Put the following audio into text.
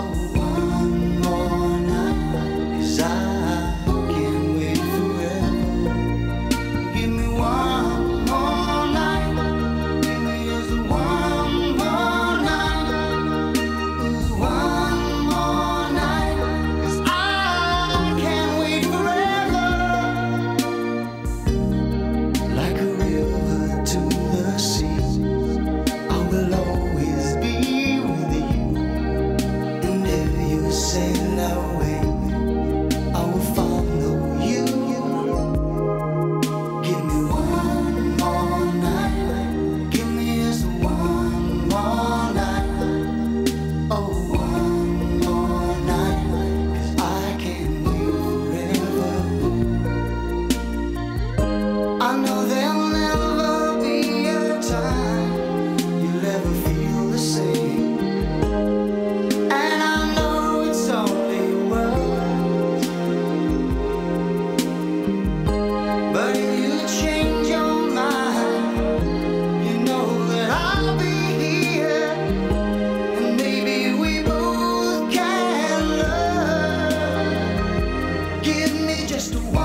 say place to